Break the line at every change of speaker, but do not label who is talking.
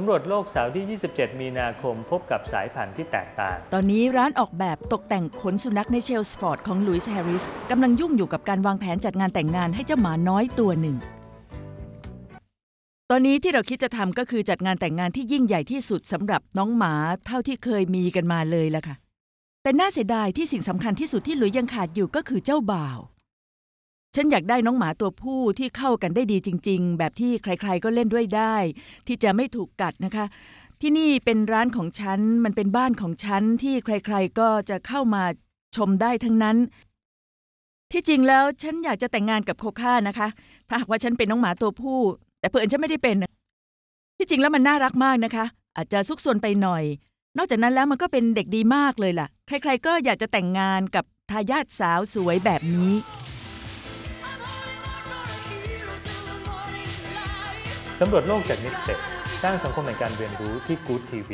สำรวจโลกเสาร์ที่ 27 มีนาคมพบกับสายพันธุ์ที่แตกต่าง
ตอนนี้ร้านออกแบบตกแต่งขนสุนัขในเชลสฟอร์ดของลุยส์แฮร์ริสกำลังยุ่งอยู่กับการวางแผนจัดงานแต่งงานให้เจ้าหมาน้อยตัวหนึ่ง ตอนนี้ที่เราคิดจะทำก็คือจัดงานแต่งงานที่ยิ่งใหญ่ที่สุดสำหรับน้องหมาเท่าที่เคยมีกันมาเลยละค่ะ แต่น่าเสียดายที่สิ่งสำคัญที่สุดที่หลุยยังขาดอยู่ก็คือเจ้าบ่าว ฉันอยากได้น้องหมาตัวผู้ที่เข้ากันได้ดีจริง ๆ แบบที่ใครๆก็เล่นด้วยได้ ที่จะไม่ถูกกัดนะคะ ที่นี่เป็นร้านของฉัน มันเป็นบ้านของฉัน ที่ใครๆก็จะเข้ามาชมได้ทั้งนั้น ที่จริงแล้วฉันอยากจะแต่งงานกับโคค่านะคะ ถ้าหากว่าฉันเป็นน้องหมาตัวผู้ แต่เผอิญฉันไม่ได้เป็น ที่จริงแล้วมันน่ารักมากนะคะ อาจจะซุกซนไปหน่อย นอกจากนั้นแล้วมันก็เป็นเด็กดีมากเลยล่ะ ใคร ๆ ก็อยากจะแต่งงานกับทายาทสาวสวยแบบนี้
สำรวจโลกจาก Next Step สร้างสังคมแห่งการเรียนรู้ที่ Good TV